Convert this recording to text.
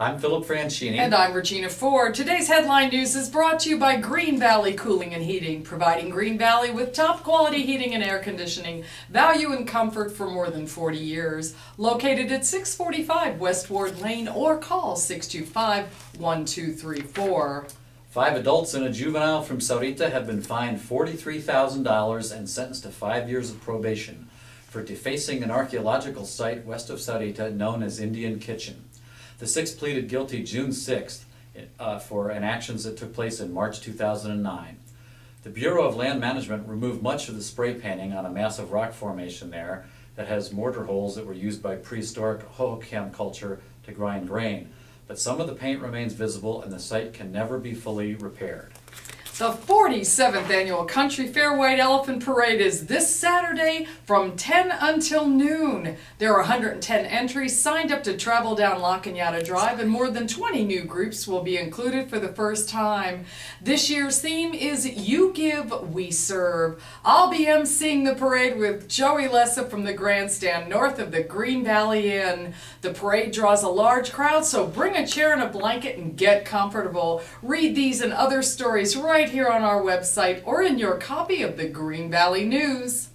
I'm Philip Franchini. And I'm Regina Ford. Today's headline news is brought to you by Green Valley Cooling and Heating, providing Green Valley with top quality heating and air conditioning, value and comfort for more than 40 years. Located at 645 West Ward Lane or call 625 1234. Five adults and a juvenile from Sahuarita have been fined $43,000 and sentenced to five years of probation for defacing an archaeological site west of Sahuarita known as Indian Kitchen. The six pleaded guilty June 6th uh, for an actions that took place in March 2009. The Bureau of Land Management removed much of the spray painting on a massive rock formation there that has mortar holes that were used by prehistoric Hohokam culture to grind grain, but some of the paint remains visible and the site can never be fully repaired. The 47th annual Country Fair White Elephant Parade is this Saturday from 10 until noon. There are 110 entries signed up to travel down La Cañada Drive and more than 20 new groups will be included for the first time. This year's theme is You Give, We Serve. I'll be emceeing the parade with Joey Lessa from the grandstand north of the Green Valley Inn. The parade draws a large crowd, so bring a chair and a blanket and get comfortable. Read these and other stories right here on our website or in your copy of the Green Valley News.